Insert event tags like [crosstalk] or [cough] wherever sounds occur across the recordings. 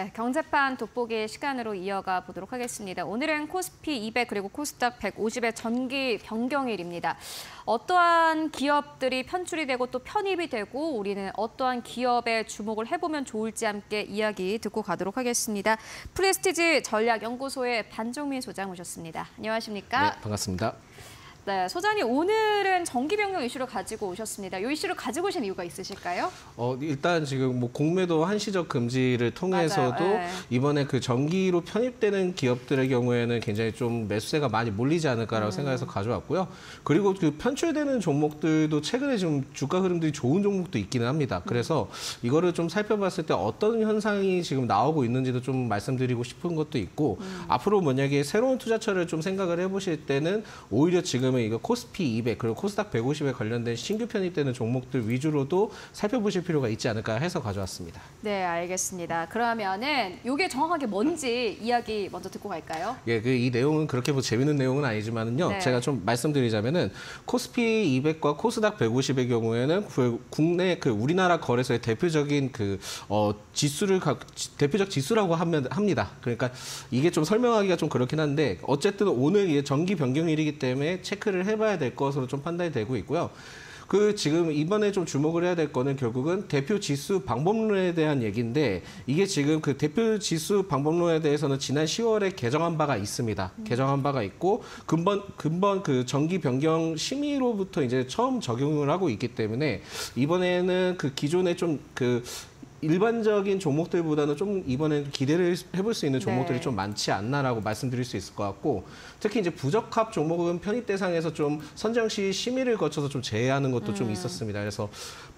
네, 경제판 돋보기 시간으로 이어가 보도록 하겠습니다. 오늘은 코스피 200 그리고 코스닥 150의 전기 변경일입니다. 어떠한 기업들이 편출이 되고 또 편입이 되고 우리는 어떠한 기업에 주목을 해보면 좋을지 함께 이야기 듣고 가도록 하겠습니다. 프레스티지 전략연구소의 반종민 소장 오셨습니다. 안녕하십니까? 네, 반갑습니다. 네, 소장님 오늘은 전기 변경 이슈를 가지고 오셨습니다. 이 이슈를 가지고 오신 이유가 있으실까요? 어, 일단 지금 뭐 공매도 한시적 금지를 통해서도. 네. 이번에 그 전기로 편입되는 기업들의 경우에는 굉장히 좀 매수세가 많이 몰리지 않을까라고 생각해서 가져왔고요. 그리고 그 편출되는 종목들도 최근에 좀 주가 흐름들이 좋은 종목도 있기는 합니다. 그래서 이거를 좀 살펴봤을 때 어떤 현상이 지금 나오고 있는지도 좀 말씀드리고 싶은 것도 있고 앞으로 만약에 새로운 투자처를 좀 생각을 해보실 때는 오히려 지금 은 이거 코스피 200 그리고 코스닥 150에 관련된 신규 편입되는 종목들 위주로도 살펴보실 필요가 있지 않을까 해서 가져왔습니다. 네, 알겠습니다. 그러면은 이게 정확하게 뭔지 이야기 먼저 듣고 갈까요? 예, 그 이 내용은 그렇게 뭐 재밌는 내용은 아니지만은요. 네. 제가 좀 말씀드리자면은 코스피 200과 코스닥 150의 경우에는 그 국내 그 우리나라 거래소의 대표적인 그 어, 지수를 가, 지- 대표적 지수라고 하면 합니다. 그러니까 이게 좀 설명하기가 좀 그렇긴 한데 어쨌든 오늘 이 정기 변경일이기 때문에 체크 를 해봐야 될 것으로 좀 판단이 되고 있고요. 그 지금 이번에 좀 주목을 해야 될 거는 결국은 대표 지수 방법론에 대한 얘기인데 이게 지금 그 대표 지수 방법론에 대해서는 지난 10월에 개정한 바가 있습니다. 개정한 바가 있고 근본 근본 그 정기 변경 심의로부터 이제 처음 적용을 하고 있기 때문에 이번에는 그 기존에 좀그 일반적인 종목들보다는 좀 이번엔 기대를 해볼 수 있는 종목들이 네. 좀 많지 않나라고 말씀드릴 수 있을 것 같고 특히 이제 부적합 종목은 편입 대상에서 좀 선정 시 심의를 거쳐서 좀 제외하는 것도 좀 있었습니다. 그래서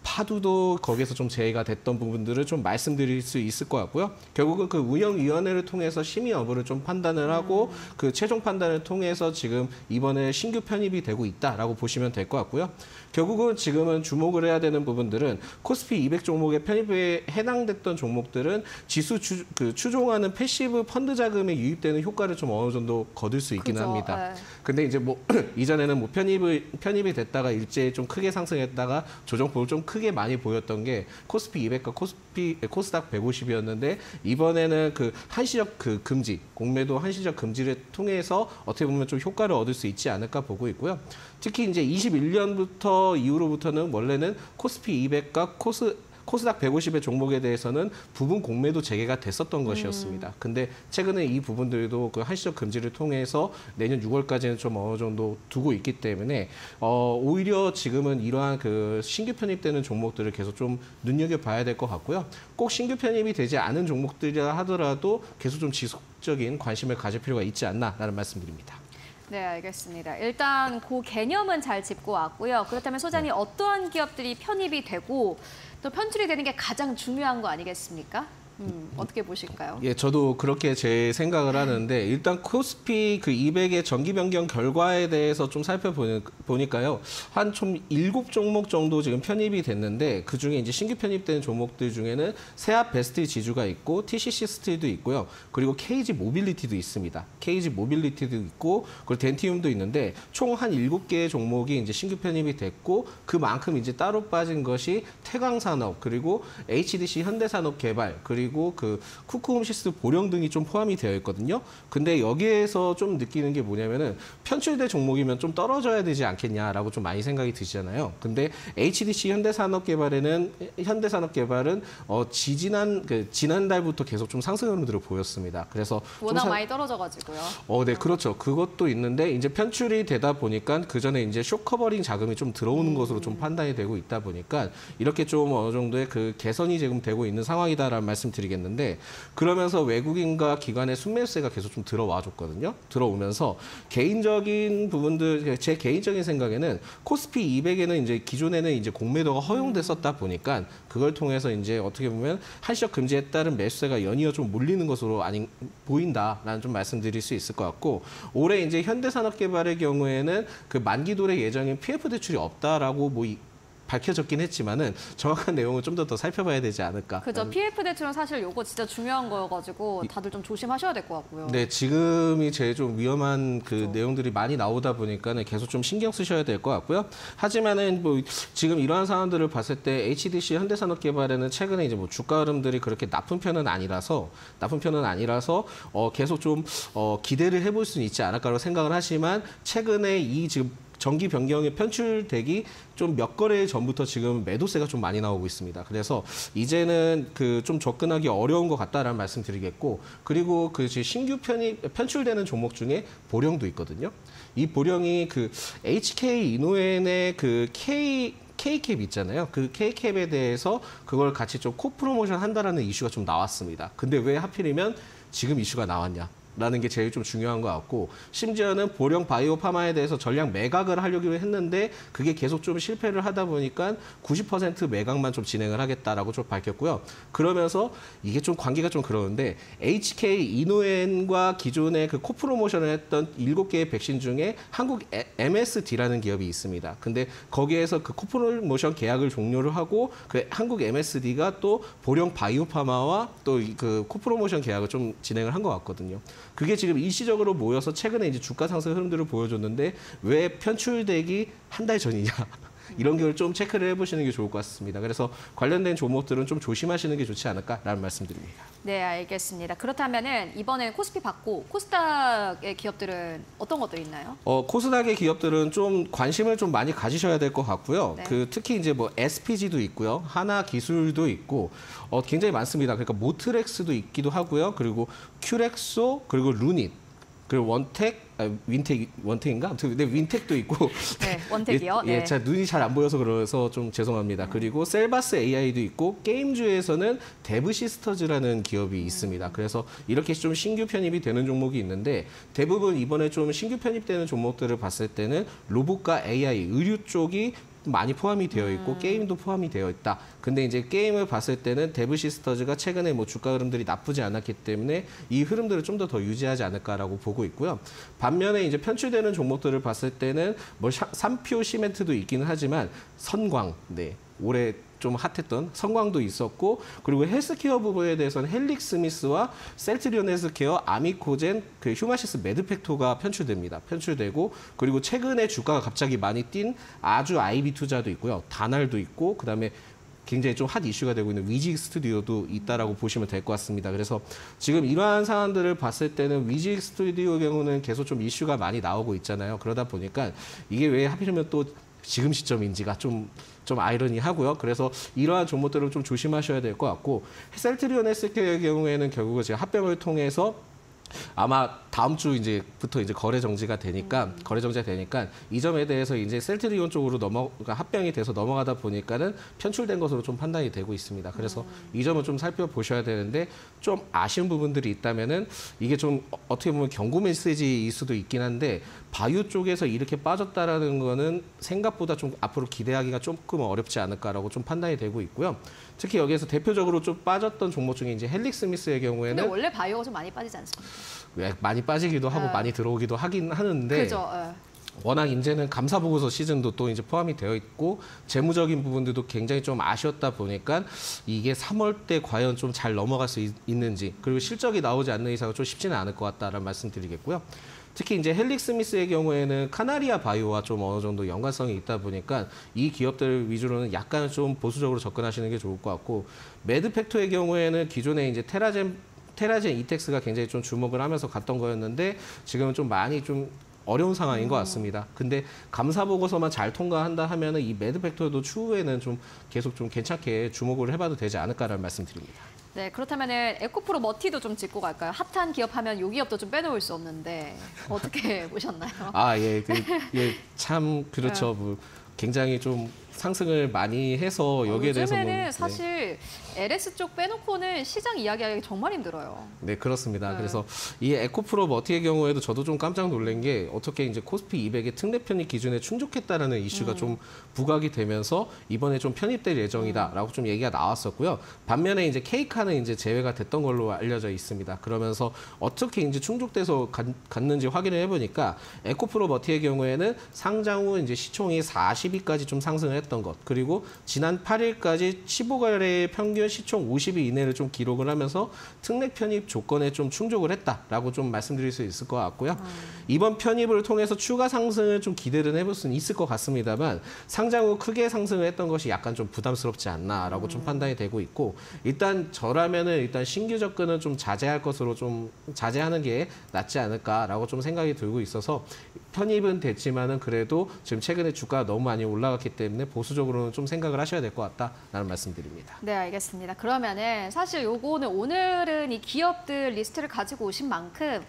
파두도 거기에서 좀 제외가 됐던 부분들을 좀 말씀드릴 수 있을 것 같고요. 결국은 그 운영위원회를 통해서 심의 여부를 좀 판단을 하고 그 최종 판단을 통해서 지금 이번에 신규 편입이 되고 있다라고 보시면 될 것 같고요. 결국은 지금은 주목을 해야 되는 부분들은 코스피 200 종목의 편입에 해당됐던 종목들은 지수 추, 그 추종하는 passive 펀드 자금에 유입되는 효과를 좀 어느 정도 거둘 수 있기는 그죠, 합니다. 네. 근데 이제 뭐 [clears throat] 이전에는 뭐 편입을 편입이 됐다가 일제히 좀 크게 상승했다가 조정폭을 좀 크게 많이 보였던 게 코스피 200과 코스피 코스닥 150이었는데 이번에는 그 한시적 그 금지 공매도 한시적 금지를 통해서 어떻게 보면 좀 효과를 얻을 수 있지 않을까 보고 있고요. 특히 이제 21년부터 이후로부터는 원래는 코스피 200과 코스 코스닥 150의 종목에 대해서는 부분 공매도 재개가 됐었던 것이었습니다. 근데 최근에 이 부분들도 그 한시적 금지를 통해서 내년 6월까지는 좀 어느 정도 두고 있기 때문에 어, 오히려 지금은 이러한 그 신규 편입되는 종목들을 계속 좀 눈여겨봐야 될 것 같고요. 꼭 신규 편입이 되지 않은 종목들이라 하더라도 계속 좀 지속적인 관심을 가질 필요가 있지 않나라는 말씀드립니다. 네, 알겠습니다. 일단 그 개념은 잘 짚고 왔고요. 그렇다면 소장님 어떠한 기업들이 편입이 되고 또 편출이 되는 게 가장 중요한 거 아니겠습니까? 음, 어떻게 보실까요? 예, 저도 그렇게 제 생각을 하는데 일단 코스피 그 200의 정기 변경 결과에 대해서 좀 살펴보니까요. 한 좀 일곱 종목 정도 지금 편입이 됐는데 그 중에 이제 신규 편입된 종목들 중에는 세압 베스트 지주가 있고 TCC 스틸도 있고요. 그리고 KG 모빌리티도 있습니다. KG 모빌리티도 있고 그리고 덴티움도 있는데 총 한 일곱 개의 종목이 이제 신규 편입이 됐고 그만큼 이제 따로 빠진 것이 태광산업 그리고 HDC 현대산업개발 그리고 그 쿠쿠홈시스 보령 등이 좀 포함이 되어 있거든요. 근데 여기에서 좀 느끼는 게 뭐냐면은 편출된 종목이면 좀 떨어져야 되지 않겠냐라고 좀 많이 생각이 드시잖아요. 근데 HDC 현대산업개발에는 현대산업개발은 어 지지난 그 지난달부터 계속 좀 상승 흐름들을 보였습니다. 그래서 좀 워낙 사- 많이 떨어져가지고요. 어, 네, 그렇죠. 그것도 있는데 이제 편출이 되다 보니까 그 전에 이제 short covering 자금이 좀 들어오는 것으로 좀 판단이 되고 있다 보니까 이렇게 좀 어느 정도의 그 개선이 지금 되고 있는 상황이다라는 말씀 드 리겠는데 그러면서 외국인과 기관의 순매수세가 계속 좀 들어와 줬거든요. 들어오면서 개인적인 부분들 제 개인적인 생각에는 코스피 200에는 이제 기존에는 이제 공매도가 허용됐었다 보니까 그걸 통해서 이제 어떻게 보면 한시적 금지에 따른 매수세가 연이어 좀 몰리는 것으로 아닌 보인다라는 좀 말씀드릴 수 있을 것 같고 올해 이제 현대산업개발의 경우에는 그 만기 도래 예정인 PF 대출이 없다라고 뭐 이- 밝혀졌긴 했지만은 정확한 내용은 좀 더 더 살펴봐야 되지 않을까. 그죠. PF 대출은 사실 요거 진짜 중요한 거여가지고 다들 좀 조심하셔야 될 것 같고요. 네, 지금이 제일 좀 위험한 그 그렇죠. 내용들이 많이 나오다 보니까는 계속 좀 신경 쓰셔야 될 것 같고요. 하지만은 뭐 지금 이러한 상황들을 봤을 때 HDC 현대산업개발에는 최근에 이제 뭐 주가 흐름들이 그렇게 나쁜 편은 아니라서 나쁜 편은 아니라서 어 계속 좀 어 기대를 해볼 수는 있지 않을까라고 생각을 하지만 최근에 이 지금 정기 변경이 편출되기 좀 몇 거래 전부터 지금 매도세가 좀 많이 나오고 있습니다. 그래서 이제는 그 좀 접근하기 어려운 것 같다라는 말씀 드리겠고 그리고 그 신규 편이 편출되는 종목 중에 보령도 있거든요. 이 보령이 그 HK 이노엔의 그 K K캡 있잖아요. 그 K캡에 대해서 그걸 같이 좀 co-promotion 한다라는 이슈가 좀 나왔습니다. 근데 왜 하필이면 지금 이슈가 나왔냐? 라는 게 제일 좀 중요한 것 같고 심지어는 보령 바이오 파마에 대해서 전량 매각을 하려고 했는데 그게 계속 좀 실패를 하다 보니까 90% 매각만 좀 진행을 하겠다라고 좀 밝혔고요. 그러면서 이게 좀 관계가 좀 그러는데 HK 이노엔과 기존의 그 co-promotion을 했던 7개의 백신 중에 한국 에- MSD라는 기업이 있습니다. 근데 거기에서 그 co-promotion 계약을 종료를 하고 그 한국 MSD가 또 보령 바이오 파마와 또 그 co-promotion 계약을 좀 진행을 한 것 같거든요. 그게 지금 일시적으로 모여서 최근에 이제 주가 상승 흐름들을 보여줬는데 왜 편출되기 한 달 전이냐. 이런 걸 좀 체크를 해보시는 게 좋을 것 같습니다. 그래서 관련된 종목들은 좀 조심하시는 게 좋지 않을까라는 말씀드립니다. 네, 알겠습니다. 그렇다면은 이번에 코스피 받고 코스닥의 기업들은 어떤 것들이 있나요? 어, 코스닥의 기업들은 좀 관심을 좀 많이 가지셔야 될 것 같고요. 네. 그 특히 이제 뭐 SPG도 있고요. 하나 기술도 있고 어, 굉장히 많습니다. 그러니까 모트렉스도 있기도 하고요. 그리고 큐렉소 그리고 루닛 그리고 원텍 아, 윈텍 원텍인가? 아무튼 근데 윈텍도 있고 [laughs] 네, 원텍이요. 예, 네. 예, 자 눈이 잘 안 보여서 그래서 좀 죄송합니다. 그리고 셀바스 AI도 있고 게임주에서는 데브 시스터즈라는 기업이 있습니다. 그래서 이렇게 좀 신규 편입이 되는 종목이 있는데 대부분 이번에 좀 신규 편입되는 종목들을 봤을 때는 로봇과 AI, 의료 쪽이 많이 포함이 되어 있고 게임도 포함이 되어 있다. 근데 이제 게임을 봤을 때는 데브 시스터즈가 최근에 뭐 주가 흐름들이 나쁘지 않았기 때문에 이 흐름들을 좀 더더 유지하지 않을까라고 보고 있고요. 반면에 이제 편출되는 종목들을 봤을 때는 뭐 샤- 삼표 시멘트도 있기는 하지만 선광, 네 올해 좀 핫했던 선광도 있었고 그리고 헬스케어 부분에 대해서는 헬릭 스미스와 셀트리온 헬스케어, 아미코젠, 그 휴마시스 메드팩토가 편출됩니다. 편출되고 그리고 최근에 주가가 갑자기 많이 뛴 아주 아이비 투자도 있고요. 다날도 있고 그다음에 굉장히 좀 핫 이슈가 되고 있는 위직 스튜디오도 있다라고 보시면 될 것 같습니다. 그래서 지금 이러한 사안들을 봤을 때는 위직 스튜디오의 경우는 계속 좀 이슈가 많이 나오고 있잖아요. 그러다 보니까 이게 왜 하필이면 또 지금 시점인지가 좀, 좀 아이러니하고요. 그래서 이러한 종목들을 좀 조심하셔야 될 것 같고 셀트리온 헬스케어의 경우에는 결국은 제가 합병을 통해서 아마 다음 주 이제부터 이제 거래 정지가 되니까 거래 정지가 되니까 이 점에 대해서 이제 셀트리온 쪽으로 넘어 그러니까 합병이 돼서 넘어가다 보니까는 편출된 것으로 좀 판단이 되고 있습니다. 그래서 이 점은 좀 살펴보셔야 되는데 좀 아쉬운 부분들이 있다면은 이게 좀 어- 어떻게 보면 경고 메시지일 수도 있긴 한데 바이오 쪽에서 이렇게 빠졌다라는 거는 생각보다 좀 앞으로 기대하기가 조금 어렵지 않을까라고 좀 판단이 되고 있고요. 특히 여기에서 대표적으로 좀 빠졌던 종목 중에 이제 헬릭 스미스의 경우에는 근데 원래 바이오가 좀 많이 빠지지 않습니까? 왜 많이 빠지기도 하고 네. 많이 들어오기도 하긴 하는데 그죠. 예. 워낙 이제는 감사 보고서 시즌도 또 이제 포함이 되어 있고 재무적인 부분들도 굉장히 좀 아쉬웠다 보니까 이게 3월 때 과연 좀 잘 넘어갈 수 있, 있는지 그리고 실적이 나오지 않는 이상은 좀 쉽지는 않을 것 같다라는 말씀드리겠고요. 특히 이제 헬릭 스미스의 경우에는 카나리아 바이오와 좀 어느 정도 연관성이 있다 보니까 이 기업들 위주로는 약간 좀 보수적으로 접근하시는 게 좋을 것 같고 메드팩토의 경우에는 기존에 이제 테라젠 테라젠 이텍스가 굉장히 좀 주목을 하면서 갔던 거였는데 지금은 좀 많이 좀 어려운 상황인 것 같습니다. 근데 감사 보고서만 잘 통과한다 하면은 이 매드팩토도 추후에는 좀 계속 좀 괜찮게 주목을 해봐도 되지 않을까라는 말씀드립니다. 네, 그렇다면은 에코프로 머티도 좀 짚고 갈까요? 핫한 기업 하면 요 기업도 좀 빼놓을 수 없는데 어떻게 [laughs] 보셨나요? 아, 예, 그, 예, 참 그렇죠. 뭐 굉장히 좀 상승을 많이 해서 여기에 대해서 뭐, 요즘에는 네. 사실 LS 쪽 빼놓고는 시장 이야기하기 정말 힘들어요. 네, 그렇습니다. 네. 그래서 이 에코프로 머티의 경우에도 저도 좀 깜짝 놀란 게 어떻게 이제 코스피 200의 특례 편입 기준에 충족했다라는 음. 이슈가 좀 부각이 되면서 이번에 좀 편입될 예정이다라고 좀 얘기가 나왔었고요. 반면에 이제 케이카는 이제 제외가 됐던 걸로 알려져 있습니다. 그러면서 어떻게 이제 충족돼서 갔, 갔는지 확인을 해보니까 에코프로 머티의 경우에는 상장 후 이제 시총이 40위까지 좀 상승을 했던 것. 그리고 지난 8일까지 15거래의 평균 시총 50위 이내를 좀 기록을 하면서 특례 편입 조건에 좀 충족을 했다라고 좀 말씀드릴 수 있을 것 같고요. 이번 편입을 통해서 추가 상승을 좀 기대를 해볼 수는 있을 것 같습니다만 상장 후 크게 상승을 했던 것이 약간 좀 부담스럽지 않나라고 좀 판단이 되고 있고 일단 저라면은 일단 신규 접근은 좀 자제할 것으로 좀 자제하는 게 낫지 않을까라고 좀 생각이 들고 있어서 편입은 됐지만은 그래도 지금 최근에 주가가 너무 많이 올라갔기 때문에 보수적으로는 좀 생각을 하셔야 될 것 같다라는 말씀드립니다. 네, 알겠습니다. 그러면은 사실 요거는 오늘은 이 기업들 리스트를 가지고 오신 만큼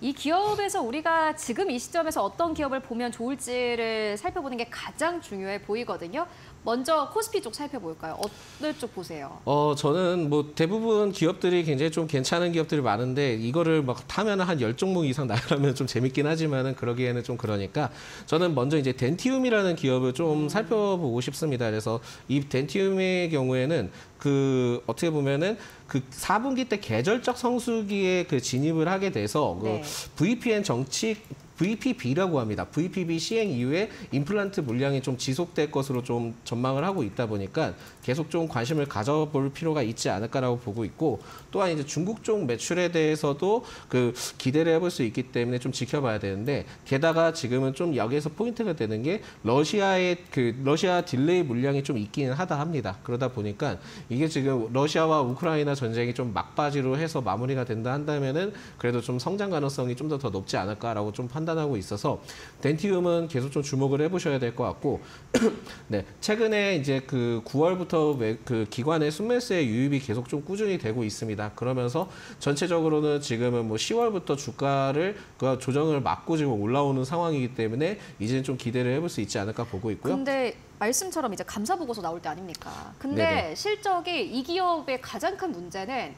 이 기업에서 우리가 지금 이 시점에서 어떤 기업을 보면 좋을지를 살펴보는 게 가장 중요해 보이거든요. 먼저 코스피 쪽 살펴볼까요? 어느 쪽 보세요? 어, 저는 뭐 대부분 기업들이 굉장히 좀 괜찮은 기업들이 많은데 이거를 막 타면 한 열 종목 이상 [laughs] 나가면 좀 재밌긴 하지만은 그러기에는 좀 그러니까 저는 먼저 이제 덴티움이라는 기업을 좀 살펴보고 싶습니다. 그래서 이 덴티움의 경우에는 그 어떻게 보면은 그 4분기 때 계절적 성수기에 그 진입을 하게 돼서 그 네. VPN 정책 VPB라고 합니다. VPB 시행 이후에 임플란트 물량이 좀 지속될 것으로 좀 전망을 하고 있다 보니까 계속 좀 관심을 가져볼 필요가 있지 않을까라고 보고 있고 또한 이제 중국 쪽 매출에 대해서도 그 기대를 해볼 수 있기 때문에 좀 지켜봐야 되는데 게다가 지금은 좀 여기에서 포인트가 되는 게 러시아의 그 러시아 delay 물량이 좀 있기는 하다 합니다. 그러다 보니까 이게 지금 러시아와 우크라이나 전쟁이 좀 막바지로 해서 마무리가 된다 한다면은 그래도 좀 성장 가능성이 좀 더더 높지 않을까라고 좀 판단 하고 있어서 덴티움은 계속 좀 주목을 해보셔야 될 것 같고 [clears throat] 네 최근에 이제 그 9월부터 매- 그 기관의 순매수의 유입이 계속 좀 꾸준히 되고 있습니다. 그러면서 전체적으로는 지금은 뭐 10월부터 주가를 그 조정을 막고 지금 올라오는 상황이기 때문에 이제는 좀 기대를 해볼 수 있지 않을까 보고 있고요. 근데 말씀처럼 이제 감사 보고서 나올 때 아닙니까? 근데 네네. 실적이 이 기업의 가장 큰 문제는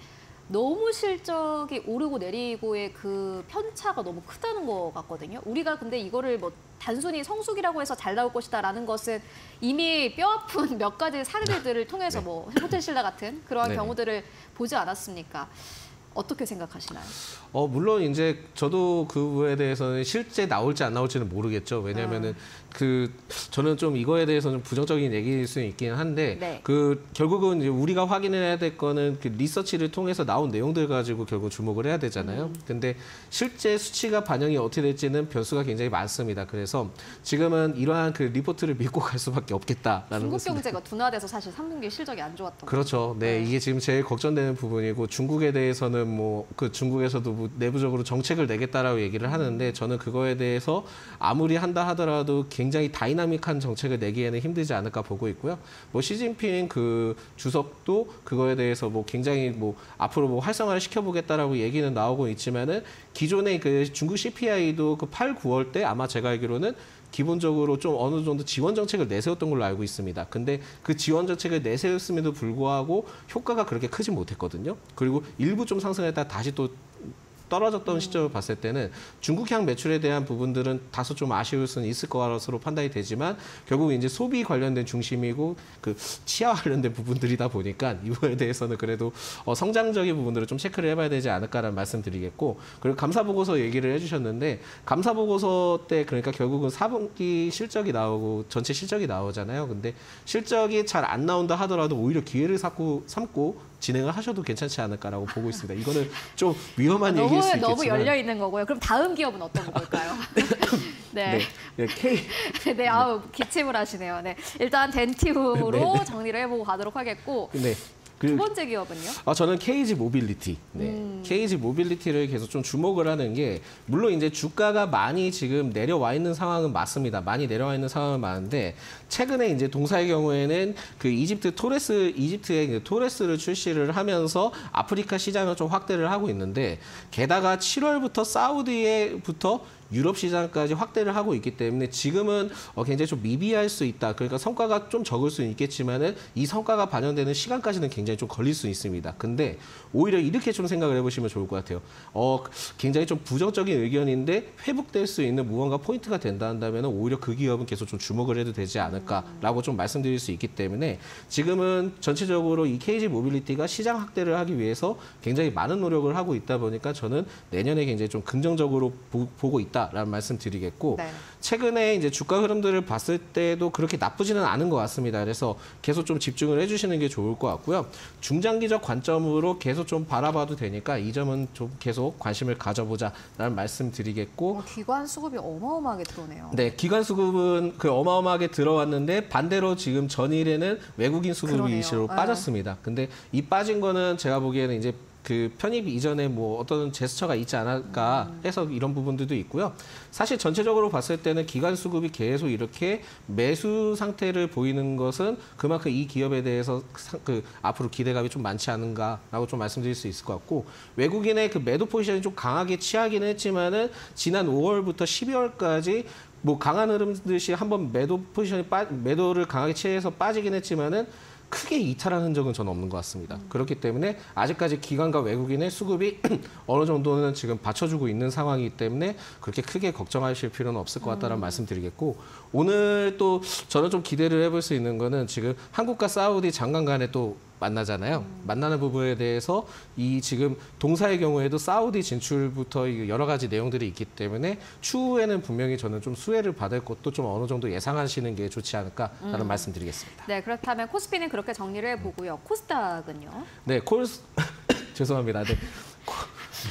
너무 실적이 오르고 내리고의 그 편차가 너무 크다는 것 같거든요. 우리가 근데 이거를 뭐 단순히 성수기라고 해서 잘 나올 것이다라는 것은 이미 뼈아픈 [laughs] 몇 가지 사례들을 통해서 뭐 호텔 신라 같은 그런 네네. 경우들을 보지 않았습니까? 어떻게 생각하시나요? 어 물론 이제 저도 그거에 대해서는 실제 나올지 안 나올지는 모르겠죠. 왜냐하면은 그 저는 좀 이거에 대해서는 부정적인 얘기일 수 있긴 한데 네. 그 결국은 이제 우리가 확인해야 될 거는 그 리서치를 통해서 나온 내용들 가지고 결국 주목을 해야 되잖아요. 근데 실제 수치가 반영이 어떻게 될지는 변수가 굉장히 많습니다. 그래서 지금은 이러한 그 리포트를 믿고 갈 수밖에 없겠다라는 중국. 경제가 둔화돼서 사실 3분기 실적이 안 좋았던. 그렇죠. 네, 네. 이게 지금 제일 걱정되는 부분이고 중국에 대해서는 뭐 그 중국에서도 뭐 내부적으로 정책을 내겠다라고 얘기를 하는데 저는 그거에 대해서 아무리 한다 하더라도 굉장히 다이나믹한 정책을 내기에는 힘들지 않을까 보고 있고요. 뭐 시진핑 그 주석도 그거에 대해서 뭐 굉장히 뭐 앞으로 뭐 활성화를 시켜보겠다라고 얘기는 나오고 있지만은 기존의 그 중국 CPI도 그 8, 9월 때 아마 제가 알기로는 기본적으로 좀 어느 정도 지원 정책을 내세웠던 걸로 알고 있습니다. 근데 그 지원 정책을 내세웠음에도 불구하고 효과가 그렇게 크지 못했거든요. 그리고 일부 좀 상승했다 다시 또 떨어졌던 시점을 봤을 때는 중국향 매출에 대한 부분들은 다소 좀 아쉬울 수는 있을 것으로 판단이 되지만 결국 이제 소비 관련된 중심이고 그 치아 관련된 부분들이다 보니까 [laughs] 이거에 대해서는 그래도 어, 성장적인 부분들을 좀 체크를 해봐야 되지 않을까라는 말씀드리겠고 그리고 감사 보고서 얘기를 해주셨는데 감사 보고서 때 그러니까 결국은 4분기 실적이 나오고 전체 실적이 나오잖아요. 근데 실적이 잘 안 나온다 하더라도 오히려 기회를 삼고, 삼고 진행을 하셔도 괜찮지 않을까라고 보고 있습니다. 이거는 [laughs] 좀 위험한 얘기일 너무 수 있겠지만 너무 열려 있는 거고요. 그럼 다음 기업은 어떤 [laughs] 걸까요? [laughs] 네. 네, 네, K 네, 아우 기침을 하시네요. 네, 일단 덴티움으로 네, 네. 정리를 해보고 가도록 하겠고 네. 두그 번째 기업은요? 아, 저는 KG 모빌리티. 네. 음. KG 모빌리티를 계속 좀 주목을 하는 게 물론 이제 주가가 많이 지금 내려와 있는 상황은 맞습니다. 많이 내려와 있는 상황은 맞는데 최근에 이제 동사의 경우에는 그 이집트 토레스 이집트의 그 토레스를 출시를 하면서 아프리카 시장을 좀 확대를 하고 있는데 게다가 7월부터 사우디에부터 유럽 시장까지 확대를 하고 있기 때문에 지금은 어, 굉장히 좀 미비할 수 있다. 그러니까 성과가 좀 적을 수는 있겠지만은 이 성과가 반영되는 시간까지는 굉장히 좀 걸릴 수 있습니다. 근데 오히려 이렇게 좀 생각을 해보시면 좋을 것 같아요. 어, 굉장히 좀 부정적인 의견인데 회복될 수 있는 무언가 포인트가 된다 한다면 오히려 그 기업은 계속 좀 주목을 해도 되지 않을까 라고 좀 말씀드릴 수 있기 때문에 지금은 전체적으로 이 KG 모빌리티가 시장 확대를 하기 위해서 굉장히 많은 노력을 하고 있다 보니까 저는 내년에 굉장히 좀 긍정적으로 보, 고 있다. 있다라는 말씀 드리겠고 네. 최근에 이제 주가 흐름들을 봤을 때도 그렇게 나쁘지는 않은 것 같습니다. 그래서 계속 좀 집중을 해주시는 게 좋을 것 같고요. 중장기적 관점으로 계속 좀 바라봐도 되니까 이 점은 좀 계속 관심을 가져보자라는 말씀 드리겠고 어, 기관 수급이 어마어마하게 들어오네요. 네, 기관 수급은 그 어마어마하게 들어왔 는데 반대로 지금 전일에는 외국인 수급이. 시로 네. 빠졌습니다. 근데 이 빠진 거는 제가 보기에는 이제 그 편입 이전에 뭐 어떤 제스처가 있지 않을까 해서 이런 부분들도 있고요. 사실 전체적으로 봤을 때는 기관 수급이 계속 이렇게 매수 상태를 보이는 것은 그만큼 이 기업에 대해서 상- 그 앞으로 기대감이 좀 많지 않은가라고 좀 말씀드릴 수 있을 것 같고 외국인의 그 매도 포지션이 좀 강하게 취하기는 했지만은 지난 5월부터 12월까지 뭐 강한 흐름 듯이 한번 매도 포지션이 빠, 매도를 강하게 취해서 빠지긴 했지만은 크게 이탈한 흔적은 저는 없는 것 같습니다. 그렇기 때문에 아직까지 기관과 외국인의 수급이 [clears throat] 어느 정도는 지금 받쳐주고 있는 상황이기 때문에 그렇게 크게 걱정하실 필요는 없을 것 같다는 말씀드리겠고 오늘 또 저는 좀 기대를 해볼 수 있는 거는 지금 한국과 사우디 장관 간에 또 만나잖아요. 만나는 부분에 대해서 이 지금 동사의 경우에도 사우디 진출부터 이 여러 가지 내용들이 있기 때문에 추후에는 분명히 저는 좀 수혜를 받을 것도 좀 어느 정도 예상하시는 게 좋지 않을까라는 말씀드리겠습니다. 네, 그렇다면 코스피는 그렇게 정리를 해보고요. 코스닥은요? 네, 콜스 [laughs] 죄송합니다. 네.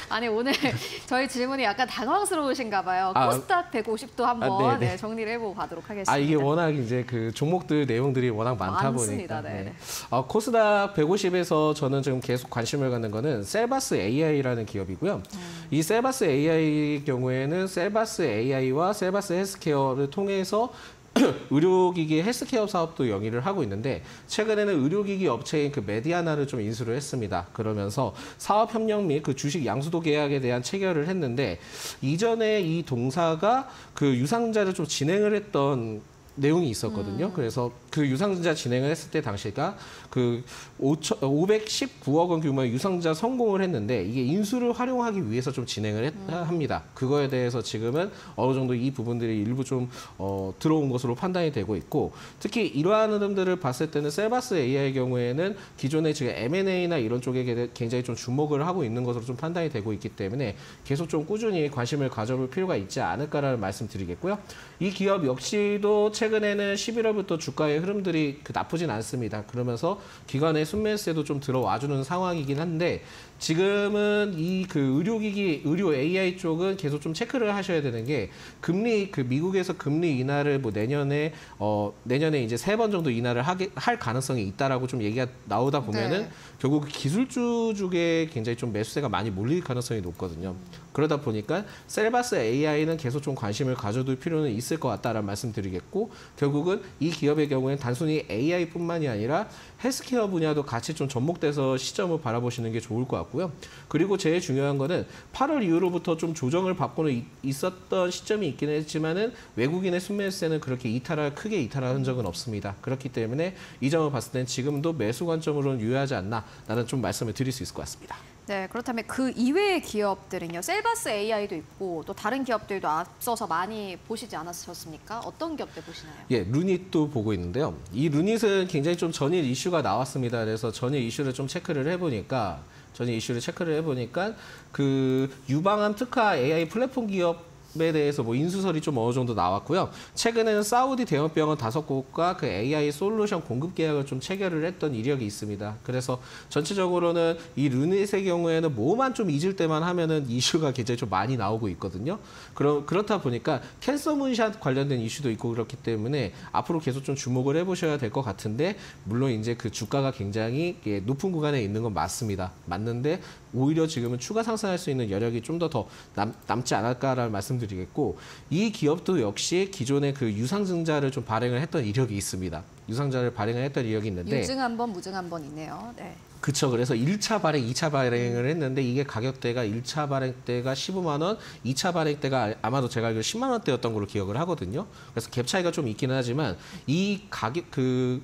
아니 오늘 [laughs] 저희 질문이 약간 당황스러우신가 봐요. 아, 코스닥 150도 한번 아, 네, 네. 네, 정리를 해보고 가도록 하겠습니다. 아 이게 워낙 이제 그 종목들 내용들이 워낙 많다 많습니다. 보니까 네, 네. 어, 코스닥 150에서 저는 지금 계속 관심을 갖는 거는 셀바스 AI라는 기업이고요. 음. 이 셀바스 AI 경우에는 셀바스 AI와 셀바스 헬스케어를 통해서 [coughs] 의료기기 헬스케어 사업도 영위를 하고 있는데 최근에는 의료기기 업체인 그 메디아나를 좀 인수를 했습니다. 그러면서 사업 협력 및 그 주식 양수도 계약에 대한 체결을 했는데 이전에 이 동사가 그 유상증자를 좀 진행을 했던 내용이 있었거든요. 그래서 그 유상증자 진행을 했을 때 당시가 그 5천, 519억 원 규모의 유상증자 성공을 했는데 이게 인수를 활용하기 위해서 좀 진행을 했, 합니다. 그거에 대해서 지금은 어느 정도 이 부분들이 일부 좀 어, 들어온 것으로 판단이 되고 있고 특히 이러한 흐름들을 봤을 때는 셀바스 AI의 경우에는 기존에 지금 M&A나 이런 쪽에 굉장히 좀 주목을 하고 있는 것으로 좀 판단이 되고 있기 때문에 계속 좀 꾸준히 관심을 가져볼 필요가 있지 않을까라는 말씀드리겠고요. 이 기업 역시도 최 근에는 11월부터 주가의 흐름들이 그 나쁘진 않습니다. 그러면서 기관의 순매수에도 좀 들어와주는 상황이긴 한데 지금은 이 그 의료기기, 의료 AI 쪽은 계속 좀 체크를 하셔야 되는 게 금리 그 미국에서 금리 인하를 뭐 내년에 어 내년에 이제 세 번 정도 인하를 하게 할 가능성이 있다라고 좀 얘기가 나오다 보면은 네. 결국 기술주 쪽에 굉장히 좀 매수세가 많이 몰릴 가능성이 높거든요. 그러다 보니까 셀바스 AI는 계속 좀 관심을 가져둘 필요는 있을 것 같다라는 말씀드리겠고 결국은 이 기업의 경우에는 단순히 AI뿐만이 아니라 헬스케어 분야도 같이 좀 접목돼서 시점을 바라보시는 게 좋을 것 같고요. 그리고 제일 중요한 거는 8월 이후로부터 좀 조정을 받고는 이- 있었던 시점이 있긴 했지만은 외국인의 순매수세는 그렇게 이탈할 크게 이탈한 흔적은 없습니다. 그렇기 때문에 이 점을 봤을 땐 지금도 매수 관점으로는 유효하지 않나라는 좀 말씀을 드릴 수 있을 것 같습니다. 네, 그렇다면 그 이외의 기업들은요. 셀바스 AI도 있고 또 다른 기업들도 앞서서 많이 보시지 않았었습니까? 어떤 기업들 보시나요? 예, 루닛도 보고 있는데요. 이 루닛은 굉장히 좀 전일 이슈가 나왔습니다. 그래서 전일 이슈를 좀 체크를 해보니까 전일 이슈를 체크를 해보니까 그 유방암 특화 AI 플랫폼 기업 에 대해서 뭐 인수설이 좀 어느 정도 나왔고요. 최근에는 사우디 대형병원 다섯 곳과 그 AI 솔루션 공급 계약을 좀 체결을 했던 이력이 있습니다. 그래서 전체적으로는 이 루닛의 경우에는 뭐만 좀 잊을 때만 하면은 [laughs] 이슈가 굉장히 좀 많이 나오고 있거든요. 그러, 그렇다 보니까 캔서 문샷 관련된 이슈도 있고 그렇기 때문에 앞으로 계속 좀 주목을 해보셔야 될 것 같은데 물론 이제 그 주가가 굉장히 예, 높은 구간에 있는 건 맞습니다. 맞는데 오히려 지금은 추가 상승할 수 있는 여력이 좀 더 더 남지 않을까라는 말씀드리 겠고 이 기업도 역시 기존의 그 유상증자를 좀 발행을 했던 이력이 있습니다. 유상자를 발행을 했던 이력이 있는데 유증 한 번, 무증 한 번 있네요. 네. 그쵸. 그래서 1차 발행, 2차 발행을 했는데 이게 가격대가 1차 발행 때가 15만 원, 2차 발행 때가 아마도 제가 알기로 10만 원대였던 걸로 기억을 하거든요. 그래서 갭 차이가 좀 있기는 하지만 이 가격 그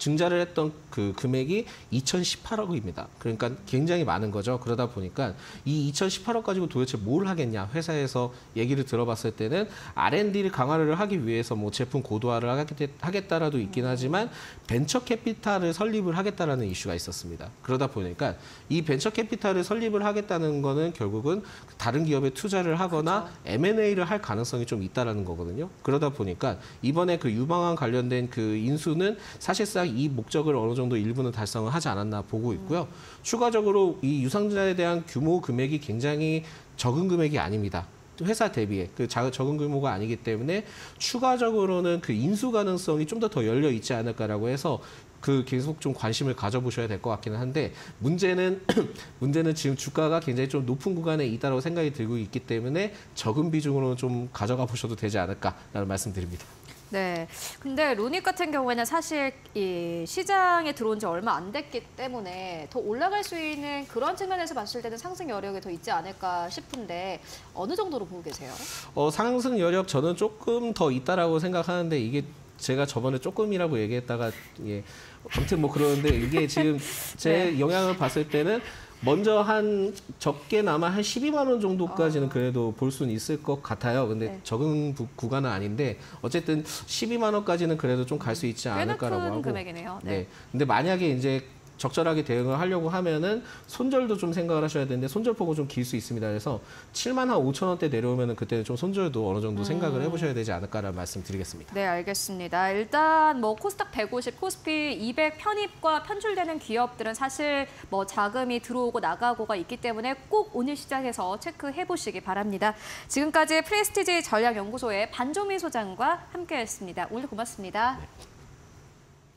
증자를 했던 그 금액이 2,018억입니다. 그러니까 굉장히 많은 거죠. 그러다 보니까 이 2,018억 가지고 도대체 뭘 하겠냐 회사에서 얘기를 들어봤을 때는 R&D를 강화를 하기 위해서 뭐 제품 고도화를 하겠- 하겠다라도 있긴 하지만 벤처 캐피탈을 설립을 하겠다라는 이슈가 있었습니다. 그러다 보니까 이 벤처 캐피탈을 설립을 하겠다는 거는 결국은 다른 기업에 투자를 하거나 M&A를 할 가능성이 좀 있다라는 거거든요. 그러다 보니까 이번에 그 유방암 관련된 그 인수는 사실상 이 목적을 어느 정도 일부는 달성을 하지 않았나 보고 있고요. 추가적으로 이 유상자에 대한 규모 금액이 굉장히 적은 금액이 아닙니다. 회사 대비에 그 자- 적은 규모가 아니기 때문에 추가적으로는 그 인수 가능성이 좀더더 열려 있지 않을까라고 해서 그 계속 좀 관심을 가져보셔야 될 것 같기는 한데 문제는 [clears throat] 문제는 지금 주가가 굉장히 좀 높은 구간에 있다고 생각이 들고 있기 때문에 적은 비중으로 좀 가져가 보셔도 되지 않을까라는 말씀드립니다. 네. 근데 루닉 같은 경우에는 사실 이 시장에 들어온 지 얼마 안 됐기 때문에 더 올라갈 수 있는 그런 측면에서 봤을 때는 상승 여력이 더 있지 않을까 싶은데 어느 정도로 보고 계세요? 어, 상승 여력 저는 조금 더 있다라고 생각하는데 이게 제가 저번에 조금이라고 얘기했다가 예 아무튼 뭐 그러는데 이게 지금 [laughs] 제 영향을 봤을 때는 먼저 한 적게나마 한 12만 원 정도까지는 그래도 볼 수는 있을 것 같아요. 근데 네. 적은 부- 구간은 아닌데 어쨌든 12만 원까지는 그래도 좀 갈 수 있지 않을까라고 큰 하고. 금액이네요. 네. 근데 만약에 이제 적절하게 대응을 하려고 하면은 손절도 좀 생각을 하셔야 되는데 손절폭은 좀 길 수 있습니다. 그래서 7만 한 5천 원대 내려오면은 그때는 좀 손절도 어느 정도 생각을 해보셔야 되지 않을까라는 말씀드리겠습니다. 네, 알겠습니다. 일단 뭐 코스닥 150, 코스피 200 편입과 편출되는 기업들은 사실 뭐 자금이 들어오고 나가고가 있기 때문에 꼭 오늘 시장에서 체크해 보시기 바랍니다. 지금까지 프레스티지 전략연구소의 반종민 소장과 함께했습니다. 오늘 고맙습니다.